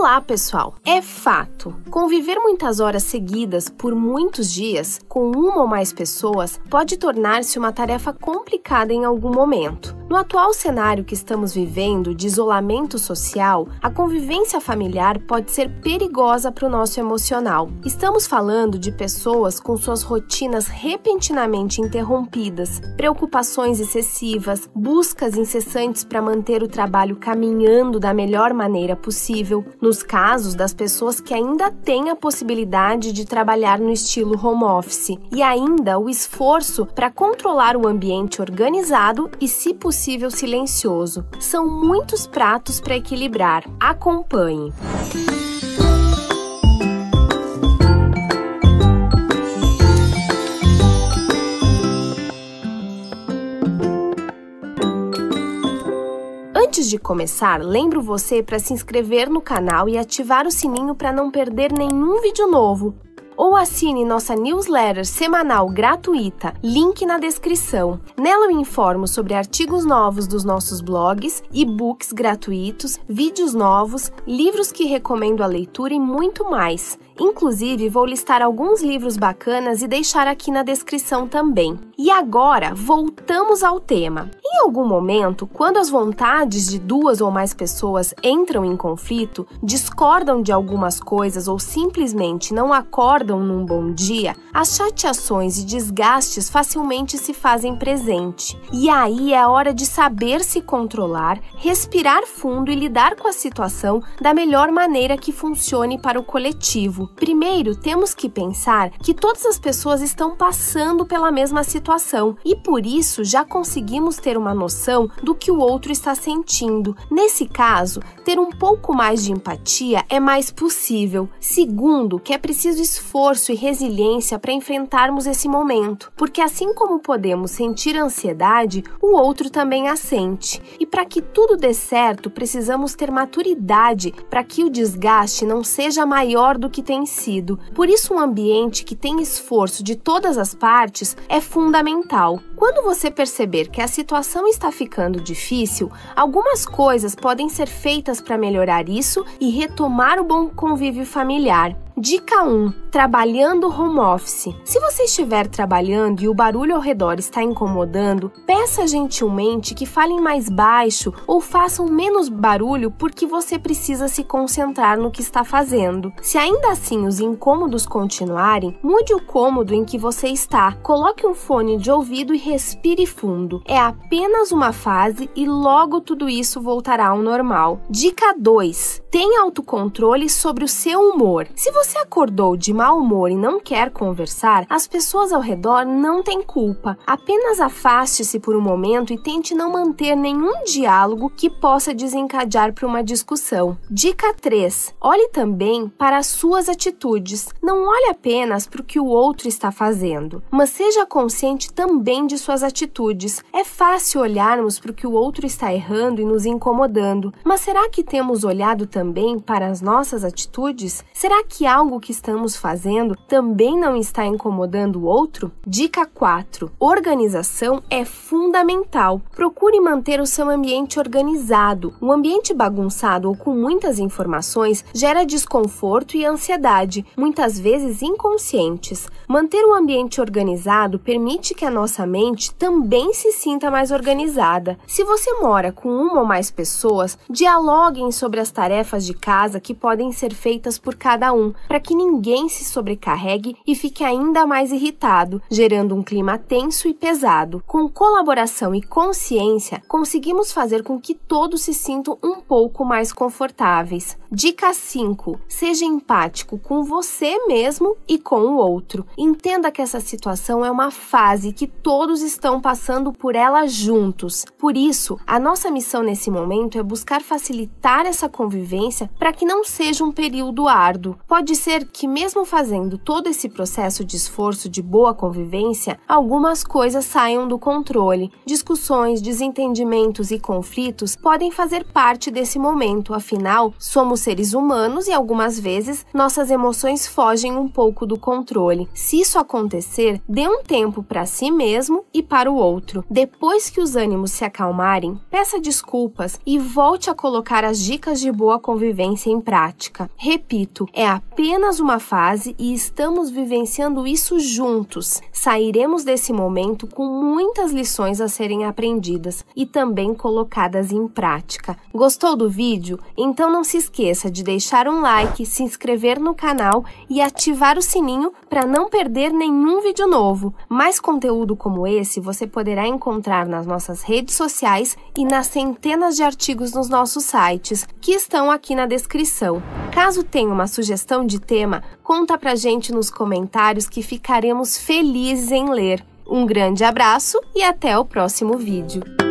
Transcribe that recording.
Olá, pessoal! É fato! Conviver muitas horas seguidas por muitos dias com uma ou mais pessoas pode tornar-se uma tarefa complicada em algum momento. No atual cenário que estamos vivendo de isolamento social, a convivência familiar pode ser perigosa para o nosso emocional. Estamos falando de pessoas com suas rotinas repentinamente interrompidas, preocupações excessivas, buscas incessantes para manter o trabalho caminhando da melhor maneira possível, nos casos das pessoas que ainda têm a possibilidade de trabalhar no estilo home office, e ainda o esforço para controlar o ambiente organizado e, se possível, silencioso. São muitos pratos para equilibrar. Acompanhe. Antes de começar, lembro você para se inscrever no canal e ativar o sininho para não perder nenhum vídeo novo. Ou assine nossa newsletter semanal gratuita, link na descrição. Nela eu informo sobre artigos novos dos nossos blogs, e-books gratuitos, vídeos novos, livros que recomendo a leitura e muito mais. Inclusive, vou listar alguns livros bacanas e deixar aqui na descrição também. E agora, voltamos ao tema. Em algum momento, quando as vontades de duas ou mais pessoas entram em conflito, discordam de algumas coisas ou simplesmente não acordam num bom dia, as chateações e desgastes facilmente se fazem presente. E aí é a hora de saber se controlar, respirar fundo e lidar com a situação da melhor maneira que funcione para o coletivo. Primeiro, temos que pensar que todas as pessoas estão passando pela mesma situação e por isso já conseguimos ter uma noção do que o outro está sentindo. Nesse caso, ter um pouco mais de empatia é mais possível. Segundo, que é preciso esforço e resiliência para enfrentarmos esse momento, porque assim como podemos sentir ansiedade, o outro também a sente. E para que tudo dê certo, precisamos ter maturidade para que o desgaste não seja maior do que tem sido. Por isso, um ambiente que tem esforço de todas as partes é fundamental. Quando você perceber que a situação está ficando difícil, algumas coisas podem ser feitas para melhorar isso e retomar o bom convívio familiar. Dica 1: Trabalhando home office. Se você estiver trabalhando e o barulho ao redor está incomodando, peça gentilmente que falem mais baixo ou façam menos barulho porque você precisa se concentrar no que está fazendo. Se ainda assim os incômodos continuarem, mude o cômodo em que você está. Coloque um fone de ouvido e respire fundo. É apenas uma fase e logo tudo isso voltará ao normal. Dica 2: Tenha autocontrole sobre o seu humor. Se você você acordou de mau humor e não quer conversar, as pessoas ao redor não têm culpa. Apenas afaste-se por um momento e tente não manter nenhum diálogo que possa desencadear para uma discussão. Dica 3. Olhe também para as suas atitudes. Não olhe apenas para o que o outro está fazendo, mas seja consciente também de suas atitudes. É fácil olharmos para o que o outro está errando e nos incomodando, mas será que temos olhado também para as nossas atitudes? Será que há algo que estamos fazendo também não está incomodando o outro? Dica 4. Organização é fundamental. Procure manter o seu ambiente organizado. Um ambiente bagunçado ou com muitas informações gera desconforto e ansiedade, muitas vezes inconscientes. Manter o ambiente organizado permite que a nossa mente também se sinta mais organizada. Se você mora com uma ou mais pessoas, dialoguem sobre as tarefas de casa que podem ser feitas por cada um para que ninguém se sobrecarregue e fique ainda mais irritado, gerando um clima tenso e pesado. Com colaboração e consciência, conseguimos fazer com que todos se sintam um pouco mais confortáveis. Dica 5: seja empático com você mesmo e com o outro. Entenda que essa situação é uma fase que todos estão passando por ela juntos. Por isso, a nossa missão nesse momento é buscar facilitar essa convivência para que não seja um período árduo. Pode ser que, mesmo fazendo todo esse processo de esforço de boa convivência, algumas coisas saiam do controle. Discussões, desentendimentos e conflitos podem fazer parte desse momento, afinal, somos seres humanos e algumas vezes nossas emoções fogem um pouco do controle. Se isso acontecer, dê um tempo para si mesmo e para o outro. Depois que os ânimos se acalmarem, peça desculpas e volte a colocar as dicas de boa convivência em prática. Repito, é apenas uma fase e estamos vivenciando isso juntos. Sairemos desse momento com muitas lições a serem aprendidas e também colocadas em prática. Gostou do vídeo? Então não se esqueça de deixar um like, se inscrever no canal e ativar o sininho para não perder nenhum vídeo novo. Mais conteúdo como esse você poderá encontrar nas nossas redes sociais e nas centenas de artigos nos nossos sites, que estão aqui na descrição. Caso tenha uma sugestão de tema, conta pra gente nos comentários que ficaremos felizes em ler. Um grande abraço e até o próximo vídeo.